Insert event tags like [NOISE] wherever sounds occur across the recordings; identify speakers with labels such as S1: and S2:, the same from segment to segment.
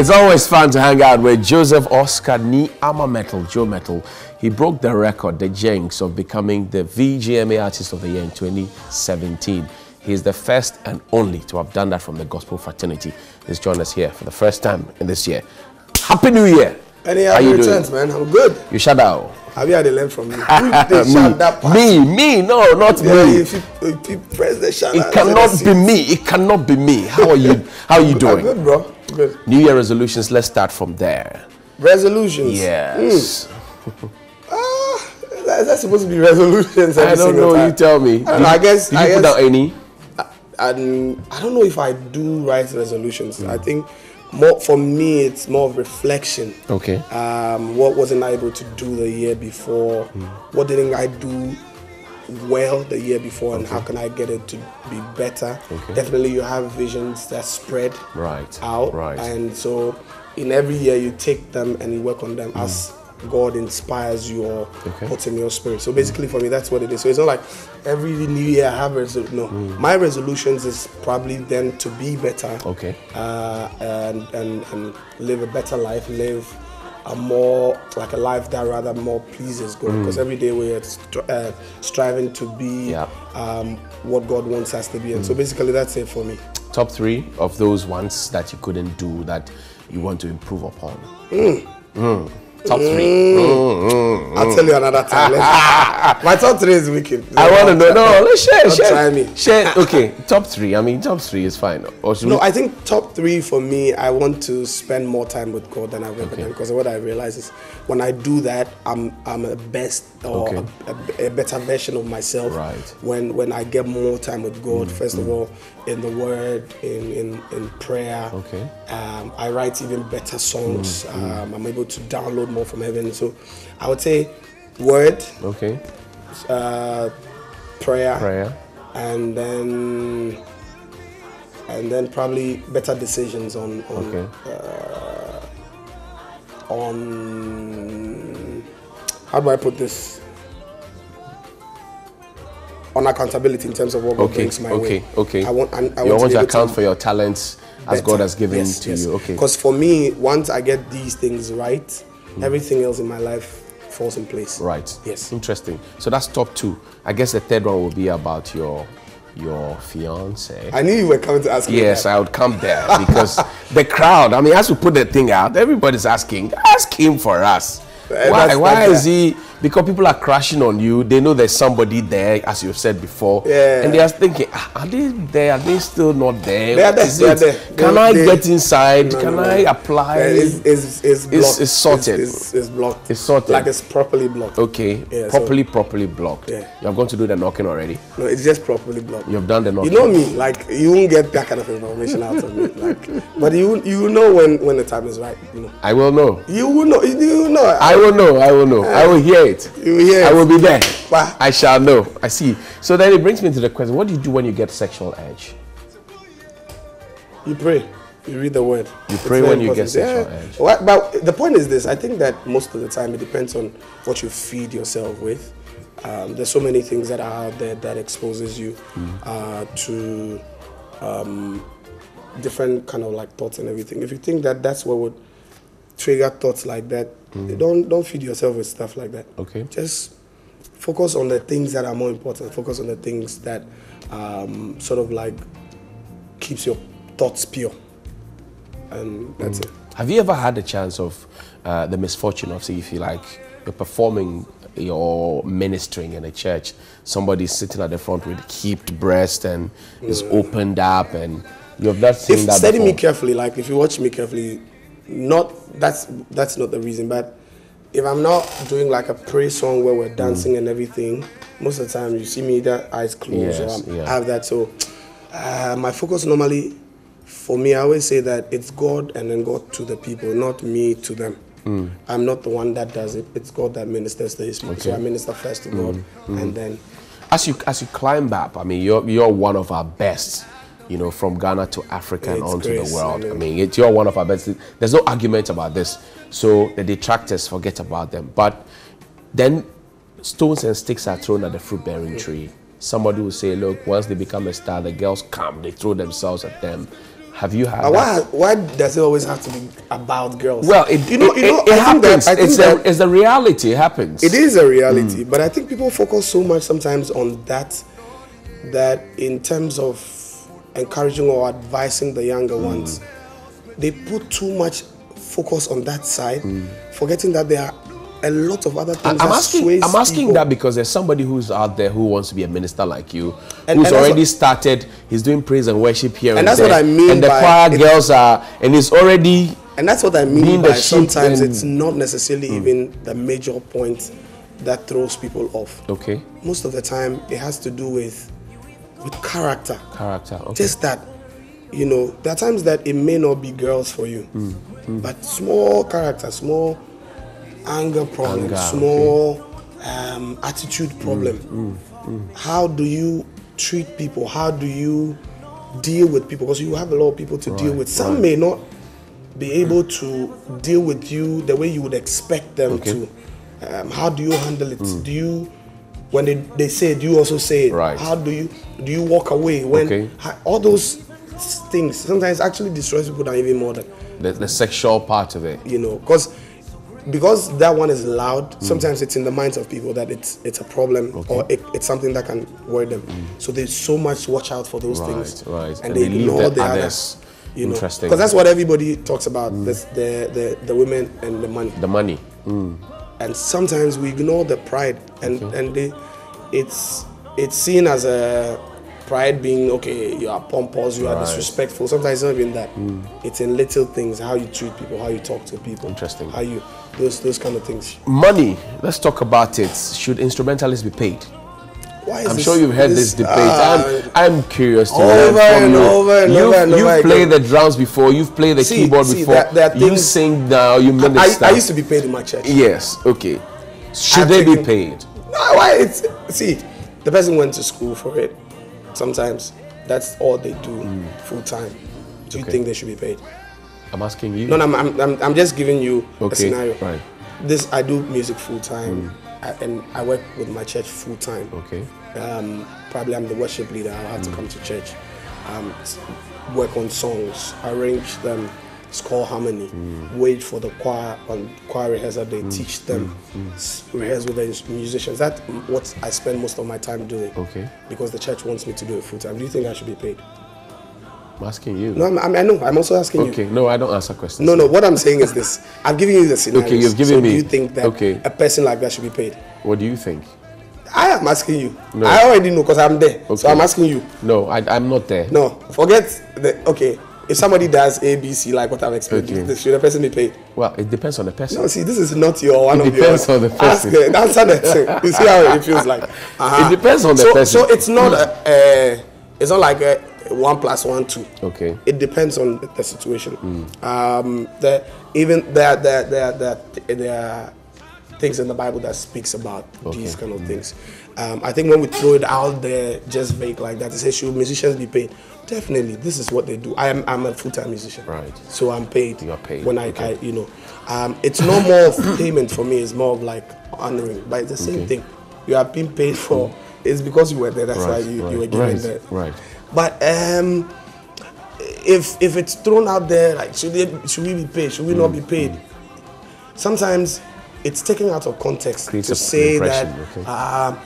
S1: It's always fun to hang out with Joseph Oscar Nii Mettle, Joe Mettle. He broke the record, the jinx, of becoming the VGMA Artist of the Year in 2017. He is the first and only to have done that from the Gospel Fraternity. He's joined us here for the first time in this year. Happy New Year!
S2: Any happy returns, man. I'm good.
S1: You shut out.
S2: Have you had a learn from me? [LAUGHS]
S1: me, me, me, no, not yeah, me.
S2: If you, if you press the shut
S1: it cannot be me. It cannot be me. How are you? How are you doing?
S2: I'm good, bro. Good.
S1: New Year resolutions. Let's start from there.
S2: Resolutions.
S1: Yes.
S2: Mm. Ah, that's supposed to be resolutions.
S1: I don't know.
S2: Time.
S1: You tell me.
S2: I, know, I guess.
S1: Did
S2: I
S1: you
S2: guess,
S1: put out any?
S2: I, I, I don't know if I do write resolutions. Mm. I think more for me it's more of reflection
S1: okay
S2: um, what wasn't i able to do the year before mm. what didn't i do well the year before and how can i get it to be better okay. definitely you have visions that spread
S1: right
S2: out
S1: right
S2: and so in every year you take them and you work on them mm. as God inspires you or okay. puts in your spirit. So basically, for me, that's what it is. So it's not like every new year I have no. Mm. My resolutions is probably then to be better.
S1: Okay.
S2: Uh, and, and and live a better life, live a more like a life that rather more pleases God. Because mm. every day we're st- uh, striving to be
S1: yeah.
S2: um, what God wants us to be. And mm. so basically, that's it for me.
S1: Top three of those ones that you couldn't do that you want to improve upon.
S2: Mm.
S1: Mm. Top three. Mm.
S2: Mm, mm, I'll tell you another time. [LAUGHS] My top three is wicked.
S1: I want to know. No, let's share.
S2: Don't
S1: share.
S2: try me.
S1: Share. [LAUGHS] Okay, top three. I mean, top three is fine. Or
S2: no, we... I think top three for me. I want to spend more time with God than I've ever
S1: Okay.
S2: done because what I realize is when I do that, I'm I'm a best or
S1: Okay.
S2: a, a, a better version of myself.
S1: Right.
S2: When when I get more time with God, first of all, in the Word, in in, in prayer.
S1: Okay.
S2: Um, I write even better songs. Um, I'm able to download more from heaven. So I would say Word,
S1: Okay.
S2: uh, prayer,
S1: Prayer.
S2: and then and then probably better decisions on on
S1: Okay.
S2: on how do I put this on accountability in terms of what God
S1: Okay.
S2: brings my
S1: Okay.
S2: way.
S1: Okay.
S2: I want and I
S1: you
S2: want,
S1: want
S2: to,
S1: to account for your talents as God has given
S2: yes,
S1: to
S2: yes.
S1: you. Okay.
S2: Because for me, once I get these things right, everything else in my life falls in place.
S1: Right.
S2: Yes.
S1: Interesting. So that's top two. I guess the third one will be about your your fiance.
S2: I knew you were coming to ask me.
S1: Yes,
S2: that.
S1: I would come there because the crowd. I mean, as we put the thing out, everybody's asking, ask him for us.
S2: Eh,
S1: Why?
S2: that's-
S1: Why
S2: that's-
S1: is he? Because people are crashing on you. They know there's somebody there, as you've said before.
S2: Yeah.
S1: And they are thinking, "Ah, are they there? Are they still not there?
S2: They are there, they are there.
S1: Can
S2: They-
S1: I
S2: they-
S1: get inside?
S2: No,
S1: Can
S2: no, no.
S1: I apply?
S2: Yeah, it's, it's, it's, blocked.
S1: it's sorted.
S2: It's, it's, it's blocked.
S1: It's sorted.
S2: Like it's properly blocked.
S1: okay.
S2: Yeah, so-
S1: properly, properly blocked.
S2: Yeah.
S1: You have gone to do the knocking already.
S2: No, it's just properly blocked.
S1: You have done the knocking.
S2: You know me, like you won't get that kind of information out of me. [LAUGHS] Like, but you you know when when the time is right. You know,
S1: I will know.
S2: you will know. You will know.
S1: I will know. I will know. I will hear it.
S2: You will hear
S1: I will be there.
S2: Wah.
S1: I shall know. I see. So then it brings me to the question: What do you do when you get sexual edge?
S2: You pray. You read the word.
S1: You pray when you get sexual edge.
S2: What- but the point is this: I think that most of the time it depends on what you feed yourself with. Um, there's so many things that are out there that exposes you
S1: Hmm.
S2: uh, to um, different kind of like thoughts and everything. If you think that that's what would trigger thoughts like that, don't don't feed yourself with stuff like that.
S1: Okay.
S2: Just focus on the things that are more important. Focus on the things that um, sort of like keeps your thoughts pure. And that's it.
S1: Have you ever had the chance of uh, the misfortune of, say, if you like, you're performing, you're ministering in a church, somebody's sitting at the front with heaped breast and is opened up, and you have not seen
S2: If
S1: that
S2: study me carefully, like if you watch me carefully, not that's that's not the reason, but if I'm not doing like a praise song where we're dancing and everything, most of the time you see me that eyes closed
S1: Yes,
S2: or I'm-
S1: yeah.
S2: I have that. So uh, my focus normally, for me, I always say that it's God and then God to the people, not me to them.
S1: Hmm.
S2: I'm not the one that does it. It's God that ministers to His people.
S1: Okay.
S2: So I minister first to God,
S1: Hmm.
S2: and then
S1: As you as you climb up, I mean, you're you're one of our best. You know, from Ghana to Africa and
S2: It's
S1: onto the world.
S2: I mean-
S1: it, you're one of our best. There's no argument about this. So the detractors forget about them. But then stones and sticks are thrown at the fruit bearing tree. Somebody will say, look, once they become a star, the girls come, they throw themselves at them. Have you had that?
S2: why, why does it always have to be about girls?
S1: Well, it,
S2: you know,
S1: it,
S2: you know,
S1: it, it
S2: I think that-
S1: happens.
S2: Think
S1: it's,
S2: that-
S1: a, it's the reality. It happens.
S2: It is a reality, mm. but I think people focus so much sometimes on that that in terms of encouraging or advising the younger mm. ones, they put too much focus on that side, mm. forgetting that there are a lot of other things
S1: I'm asking. I'm asking
S2: people.
S1: that because there's somebody who's out there who wants to be a minister like you,
S2: And-
S1: who's
S2: and
S1: already
S2: what-
S1: started. He's doing praise and worship here, and,
S2: And that's
S1: there,
S2: what I mean
S1: And the choir
S2: it-
S1: girls are, and he's already
S2: And that's what I mean by sometimes
S1: and-
S2: it's not necessarily mm. even the major point that throws people off.
S1: okay.
S2: Most of the time, it has to do with with character.
S1: Character. Okay.
S2: Just that, you know, there are times that it may not be girls for you, mm, mm. but small character, small anger problem,
S1: Anger,
S2: small um, attitude mm, problem. How do you treat people? How do you deal with people? Because you have a lot of people to deal with. Some
S1: right.
S2: may not be able to deal with you the way you would expect them
S1: Okay.
S2: to. Um, how do you handle it? Do you, when they, they say it, you also say it?
S1: Right.
S2: How do you do you walk away when
S1: Okay.
S2: how- all those things sometimes actually destroys people than even more than
S1: the, the sexual part of it.
S2: you know because because that one is loud sometimes it's in the minds of people that it's it's a problem or it, it's something that can worry them so there's so much watch out for those
S1: Right,
S2: things
S1: right.
S2: and,
S1: And
S2: they,
S1: they leave
S2: ignore
S1: the
S2: the,
S1: others.
S2: others you know because that's what everybody talks about this, the, the the women and the money
S1: The money. Mm.
S2: And sometimes we ignore the pride and and they, it's it's seen as a pride being okay you are pompous you are disrespectful sometimes it's not even that hmm. it's in little things how you treat people how you talk to people
S1: Interesting.
S2: how you those those kind of things
S1: Money. Let's talk about it. Should instrumentalists be paid? I'm
S2: this-
S1: sure you've heard this, debate.
S2: ah,
S1: I'm, I'm curious to
S2: over
S1: learn from
S2: and
S1: you.
S2: over and
S1: you've,
S2: over and
S1: you've
S2: over
S1: played
S2: again.
S1: the drums before. You've played the
S2: See-
S1: keyboard
S2: see,
S1: before.
S2: there- there are
S1: you
S2: things-
S1: sing now. You
S2: I,
S1: minister.
S2: I used to be paid in my church
S1: Yes. Okay. Should
S2: I've
S1: they be paid?
S2: No, why? It's see, the person went to school for it. Sometimes that's all they do full time. Do you
S1: Okay.
S2: think they should be paid?
S1: I'm asking you.
S2: No, no, I'm, I'm, I'm, just giving you a scenario.
S1: right.
S2: This I do music full time, I, and I work with my church full time.
S1: Okay.
S2: Um, probably I'm the worship leader. I'll have to mm. come to church, um, work on songs, arrange them, score harmony, mm. wait for the choir on choir rehearsal. They mm. teach them, s- rehearse with the musicians. That's what I spend most of my time doing.
S1: Okay.
S2: Because the church wants me to do it full time. Do you think I should be paid?
S1: I'm asking you.
S2: No, I'm, I'm, know. I'm also asking you.
S1: Okay. No, I don't answer questions.
S2: No, no. What I'm saying is this: I'm giving you the scenario.
S1: Okay, you've given
S2: so
S1: me-
S2: Do you think that
S1: okay.
S2: a person like that should be paid?
S1: What do you think?
S2: I am asking you.
S1: No.
S2: I already know because I'm there.
S1: Okay.
S2: So I'm asking you.
S1: No, I, I'm not there.
S2: No, forget the. Okay, if somebody does A, B, C, like what I've explained,
S1: Okay.
S2: should the person be paid?
S1: Well, it depends on the person.
S2: No, see, this is not your one
S1: It
S2: of your.
S1: depends on the
S2: Ask
S1: person.
S2: the- answer the thing. [LAUGHS] You see how it feels like. Uh-huh.
S1: It depends on the
S2: so,
S1: person.
S2: So it's not a, a it's not like a one plus one two.
S1: Okay.
S2: It depends on the situation. Um, the even there there there there there are things in the Bible that speaks about these kind of things. Um, I think when we throw it out there just vague like that, it says should musicians be paid? Definitely, this is what they do. I am I'm a full time musician,
S1: Right.
S2: So I'm paid.
S1: You are paid,
S2: when I,
S1: okay.
S2: I you know, um, it's no more of payment for me. It's more of like honoring, but it's the same
S1: Okay.
S2: thing. You are being paid for. It's because you were there. That's why you,
S1: right,
S2: you were given
S1: right,
S2: that.
S1: right.
S2: But um, if if it's thrown out there, like should they, should we be paid? Should we not
S1: Mm,
S2: be paid? Sometimes it's taken out of context
S1: Creates
S2: to say that.
S1: okay.
S2: Um,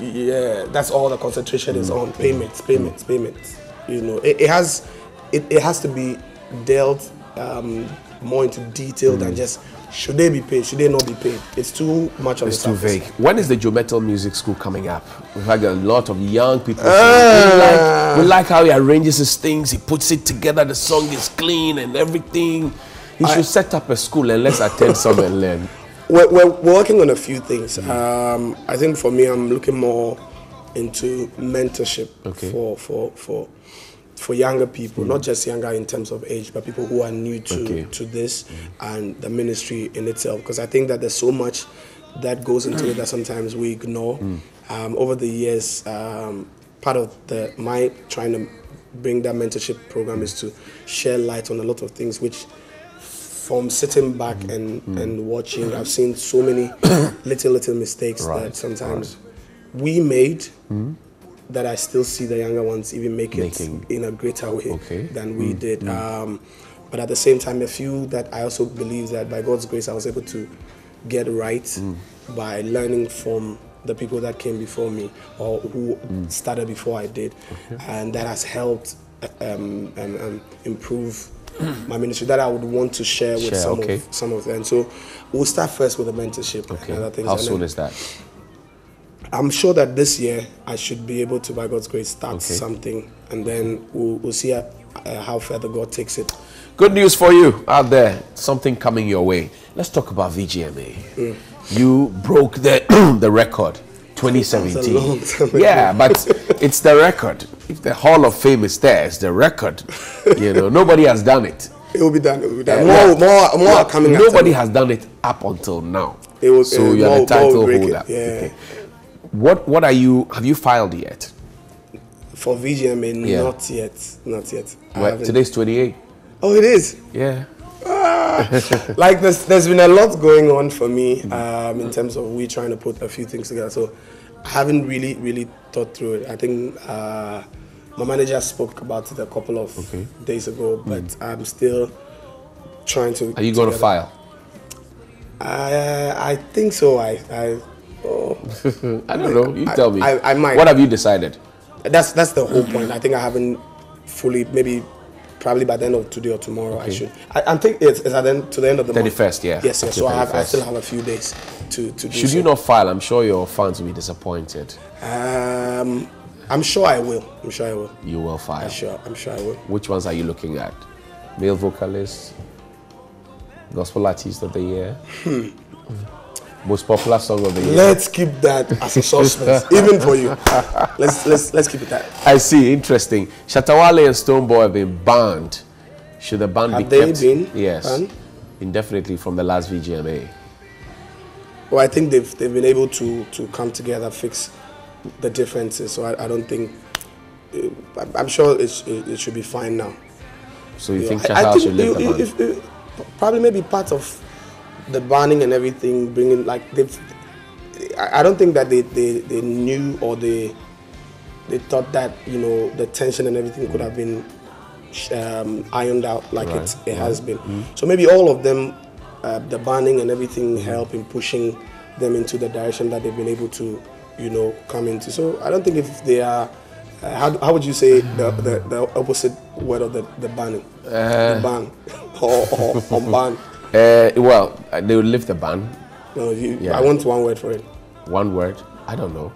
S2: yeah, that's all the concentration is
S1: Mm.
S2: on payments, payments, payments. You know, it, it has it, it has to be dealt um, more into detail
S1: Mm.
S2: than just should they be paid, should they not be paid. It's too much on
S1: It's too vague. When is the Joe Mettle Music School coming up? We've had a lot of young people.
S2: Ah.
S1: we, like, we like how he arranges his things. He puts it together. The song is clean and everything. He should set up a school and let's attend some and learn. [LAUGHS]
S2: We're, we're, working on a few things. Um, I think for me, I'm looking more into mentorship
S1: Okay.
S2: for, for, for, for younger people, not mm. just younger in terms of age, but people who are new to,
S1: Okay.
S2: to this mm. and the ministry in itself. Because I think that there's so much that goes into it that sometimes we ignore. Mm. Um, over the years, um, part of the my trying to bring that mentorship program is to share light on a lot of things which from sitting back and, and watching, I've seen so many [COUGHS] little, little mistakes
S1: Right,
S2: that sometimes we made that I still see the younger ones even make it in a greater way
S1: Okay.
S2: than we did. Um, but at the same time, a few that I also believe that by God's grace, I was able to get right by learning from the people that came before me or who started before I did, and that has helped um, um, improve [CLEARS THROAT] my ministry. That I would want to share with
S1: Share,
S2: some
S1: okay.
S2: of some of them. So we'll start first with the mentorship
S1: Okay.
S2: and other things.
S1: How soon is that?
S2: I'm sure that this year I should be able to, by God's grace, start
S1: Okay.
S2: something, and then we'll, we'll see how, uh, how further God takes it.
S1: Good news for you out there. Something coming your way. Let's talk about VGMA.
S2: Mm.
S1: You broke the [CLEARS THROAT] the record.
S2: That's a long
S1: 2017.
S2: time ago.
S1: Yeah, but it's the record. If the Hall of Fame is there, it's the record. You know, nobody has done it.
S2: It will be done. It will be done.
S1: Uh,
S2: more,
S1: yeah.
S2: more, more are coming.
S1: Nobody has done it up until now.
S2: It will-
S1: so
S2: uh,
S1: you're the title
S2: more will break
S1: holder.
S2: it, yeah.
S1: What What are you? Have you filed yet?
S2: For VGMA,
S1: Yeah.
S2: not yet, not yet.
S1: Well, today's 28.
S2: Oh, it is.
S1: Yeah.
S2: like there's there's been a lot going on for me um, in terms of we trying to put a few things together. So I haven't really really thought through it. I think uh, my manager spoke about it a couple of
S1: Okay.
S2: days ago, but I'm still trying to.
S1: Are you going to file?
S2: I I think so. I I. Oh. [LAUGHS]
S1: I don't know. You
S2: I-
S1: tell me.
S2: I- I might.
S1: What have you decided?
S2: That's that's the whole point. I think I haven't fully maybe probably by the end of today or tomorrow I should. I, I think it's, it's at the end, to the end of the month.
S1: 31st, yeah.
S2: Yes, yes. So I, have, I still have a few days to to do.
S1: Should
S2: so.
S1: you not file? I'm sure your fans will be disappointed.
S2: Um, I'm sure I will. I'm sure I will.
S1: You will file.
S2: I'm sure. I'm sure I will.
S1: Which ones are you looking at? Male vocalist, gospel artist of the year,
S2: Hmm.
S1: Most popular song of the year.
S2: Let's keep that as a suspense, [LAUGHS] even for you. Let's let's let's keep it that.
S1: I see. Interesting. Shatta Wale and Stonebwoy have been banned. Should the ban
S2: Have
S1: be kept?
S2: Have they been
S1: yes,
S2: banned?
S1: indefinitely from the last VGMA.
S2: Well, I think they've they've been able to to come together, fix the differences. So I, I don't think. uh, I'm- sure it's, it, it should be fine now.
S1: So you
S2: Yeah,
S1: think
S2: think
S1: should lift the ban?
S2: if- if- probably maybe part of the banning and everything, bringing like they've. I don't think that they, they, they knew or they they thought that you know the tension and everything could have been um, ironed out like
S1: Right,
S2: it, it has been. So maybe all of them, uh, the banning and everything, help in pushing them into the direction that they've been able to, you know, come into. So I don't think if they are. Uh, how, how would you say the, the, the opposite word of the, the banning? the ban [LAUGHS] or, or, or ban?
S1: Uh, well, uh, they will lift the ban.
S2: No, you,
S1: Yeah.
S2: I want one word for it.
S1: One word. I don't know.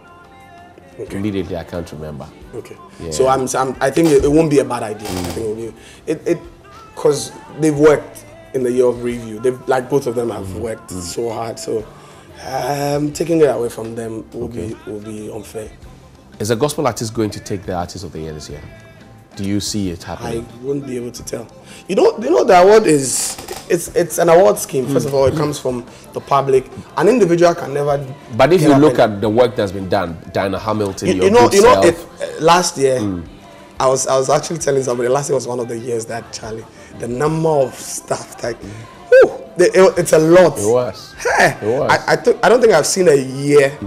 S1: Immediately, I can't remember.
S2: Okay.
S1: Yeah.
S2: So I'm, I'm I think it, it won't be a bad idea. I think it will be it it because they've worked in the year of review. They've like both of them have
S1: Mm-hmm.
S2: worked so hard. So um, taking it away from them will be will be unfair.
S1: Is a gospel artist going to take the artist of the year this year? Do you see it happening?
S2: I wouldn't be able to tell. You know, you know the award is it's it's an award scheme. First of all, it comes from the public. An individual can never.
S1: but if you look at the work that's been done, Diana Hamilton,
S2: you,
S1: your
S2: you know, you know, it, uh, last year,
S1: Hmm.
S2: I was I was actually telling somebody last year was one of the years that Charlie, the number of stuff like, whew, the, it- it's a lot.
S1: it was.
S2: Hey,
S1: It was.
S2: I I, think I don't think I've seen a year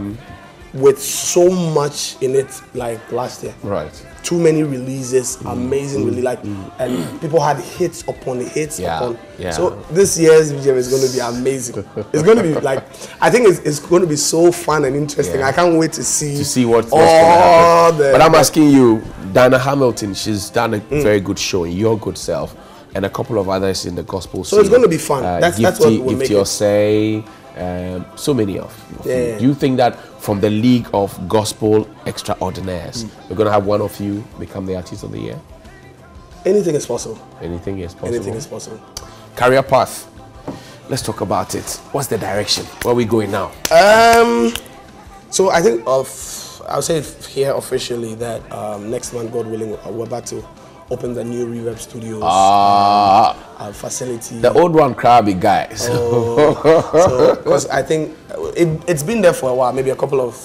S2: with so much in it like last year.
S1: Right.
S2: Too many releases,
S1: Hmm.
S2: amazing, really like, and people had hits upon hits
S1: Yeah,
S2: upon.
S1: yeah.
S2: So this year's VGM is going to be amazing. it's going to be like, I think it's, it's going to be so fun and interesting.
S1: Yeah.
S2: I can't wait to see
S1: To see what, what's
S2: all
S1: going to
S2: the.
S1: happen. But I'm asking you, Diana Hamilton, she's done a
S2: Mm.
S1: very good show in your good self, and a couple of others in the gospel
S2: So it's gonna be fun. That's- that's what
S1: Gift
S2: make
S1: Your
S2: it.
S1: Say, um, so many of. of you. Do you think that from the league of gospel extraordinaires,
S2: Mm.
S1: we're gonna have one of you become the artist of the year?
S2: Anything is possible.
S1: Anything is possible.
S2: Anything is possible.
S1: Career path. Let's talk about it. What's the direction? Where are we going now?
S2: Um, so I think of I'll say here officially that um, next month, God willing, we're about to open the new Reverb Studios
S1: Ah,
S2: uh, facility.
S1: the old one, crabby guys. [LAUGHS]
S2: so because I think it, it's been there for a while, maybe a couple of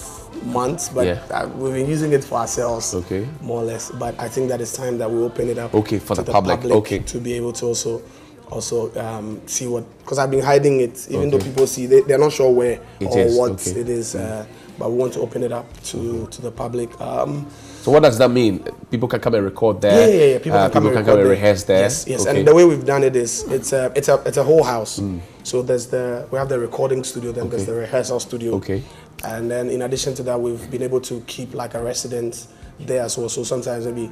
S2: months, but
S1: Yeah.
S2: uh, we've been using it for ourselves,
S1: Okay.
S2: more or less. But I think that it's time that we open it up,
S1: Okay, for
S2: to
S1: the public, okay.
S2: to be able to also also um, see what because I've been hiding it, even though people see they, they're not sure where
S1: It
S2: or
S1: is,
S2: what
S1: okay.
S2: it is. Uh, but we want to open it up to to the public. Um,
S1: So what does that mean? People can come and record there.
S2: yeah, yeah, yeah. People
S1: Uh,
S2: can come,
S1: people
S2: and,
S1: can come and rehearse there.
S2: Yes, yes.
S1: Okay.
S2: And the way we've done it is it's a it's a it's a whole house. So there's the we have the recording studio, then there's the rehearsal studio.
S1: Okay.
S2: And then in addition to that, we've been able to keep like a resident there as well. So sometimes maybe.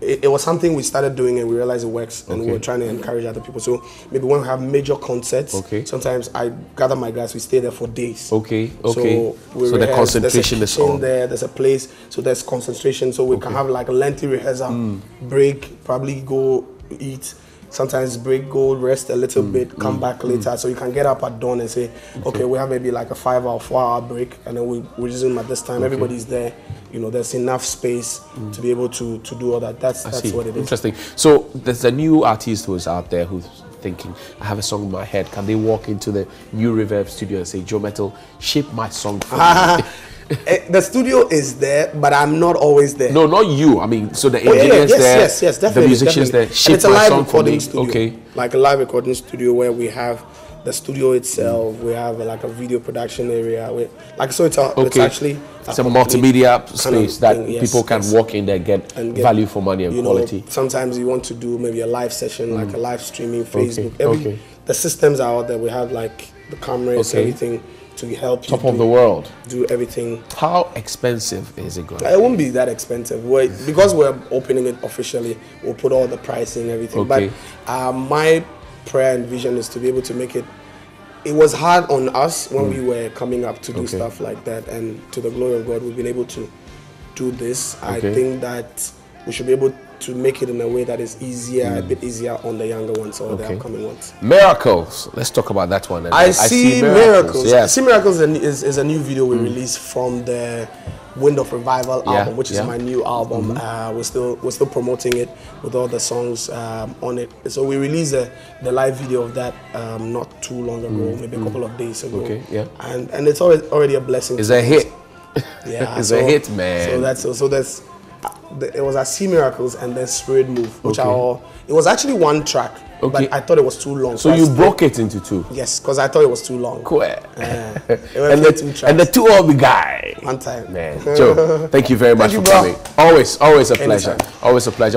S2: It, it was something we started doing and we realized it works and we were trying to encourage other people. So maybe when we have major concerts,
S1: Okay.
S2: sometimes I gather my guys, we stay there for days.
S1: Okay, okay.
S2: So, we
S1: So the concentration
S2: there's
S1: is
S2: a kitchen
S1: on.
S2: there. There's a place, so there's concentration. So we can have like a lengthy rehearsal,
S1: Hmm.
S2: break, probably go eat. Sometimes break, go rest a little
S1: Hmm.
S2: bit, mm, come back mm. later. So you can get up at dawn and say, okay, we have maybe like a five hour, four hour break, and then we resume at this time. Everybody's there. You know, there's enough space mm. to be able to to do all that. That's.
S1: I
S2: that's
S1: see.
S2: what it is.
S1: Interesting. So there's a new artist who's out there who's thinking, I have a song in my head. Can they walk into the new Reverb studio and say, Joe Mettle, shape my song for me? [LAUGHS]
S2: Eh, the studio is there, but I'm not always there.
S1: no, not you. I mean, so the
S2: Oh, yeah, yeah, yes,
S1: there,
S2: yes, yes, definitely.
S1: the musicians
S2: definitely.
S1: there,
S2: and it's a live recording studio.
S1: Okay.
S2: Like a live recording studio where we have the studio itself, we have uh, like a video production area. We, like so, it's a, it's actually
S1: It's a
S2: complete
S1: multimedia space that
S2: thing, yes,
S1: people can
S2: yes.
S1: walk in there, get,
S2: And get,
S1: value for money and
S2: you know,
S1: quality. Mm.
S2: sometimes you want to do maybe a live session, like a live streaming, Facebook.
S1: Okay,
S2: Every,
S1: okay.
S2: The systems are out there. We have like the cameras,
S1: Okay.
S2: everything to help
S1: Top of
S2: do,
S1: the world.
S2: do everything.
S1: How expensive is it going?
S2: It won't be that expensive. we because we're opening it officially, we'll put all the pricing, everything.
S1: Okay.
S2: But uh, my prayer and vision is to be able to make it. It was hard on us when we were coming up to do
S1: Hmm. Okay.
S2: stuff like that, and to the glory of God, we've been able to do this. I think that we should be able to make it in a way that is easier, a bit easier on the younger ones or the
S1: Hmm.
S2: Upcoming ones.
S1: Miracles. Let's talk about that one. And
S2: I,
S1: then
S2: see, miracles. I see miracles is, is, is a new video we released from the Wind of Revival
S1: Yeah,
S2: album, which is
S1: yeah.
S2: my new album. Uh, we're still we're still promoting it with all the songs um, on it. So we released the, the live video of that um, not too long ago, maybe a couple of days ago.
S1: Okay, yeah.
S2: And and it's already already a blessing.
S1: It's a hit.
S2: Yeah, [LAUGHS]
S1: It's a hit, man.
S2: So that's so that's the- it was a see miracles and then spirit move, which
S1: Okay.
S2: are all. It was actually one track,
S1: Okay.
S2: but I thought it was too long.
S1: So
S2: I
S1: you broke it into two.
S2: Yes, because I thought it was too long.
S1: Cool. [LAUGHS]
S2: it
S1: and, the, and the two all be guy.
S2: One time.
S1: Man, Joe, thank you very [LAUGHS] much
S2: you,
S1: for
S2: bro.
S1: coming. Always, always a pleasure.
S2: Anytime.
S1: Always a pleasure.